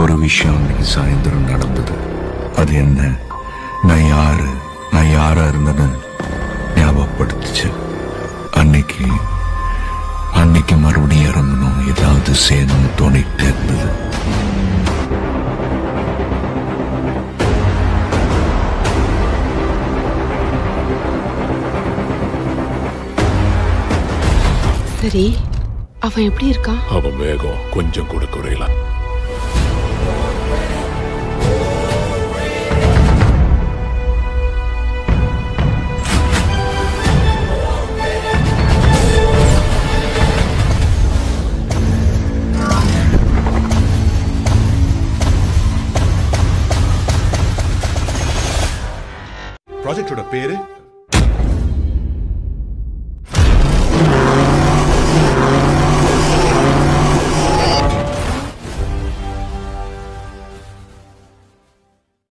ஒரு விஷயம் அன்னைக்கு சாயந்தரம் நடந்தது. அது என்ன? நான் யாரு? நான் யாரா இருந்தேன்னு ஞாபகப்படுத்துச்சு. அன்னைக்கு அன்னைக்கு மறுபடியும் இறங்கணும். ஏதாவது செய்யணும்னு தோணிக்கிட்டே இருந்தது. சரி அவன் எப்படி இருக்கான்? அவன் வேகம் கொஞ்சம் கூட குறையல. ப்ராஜெக்டோட பேரு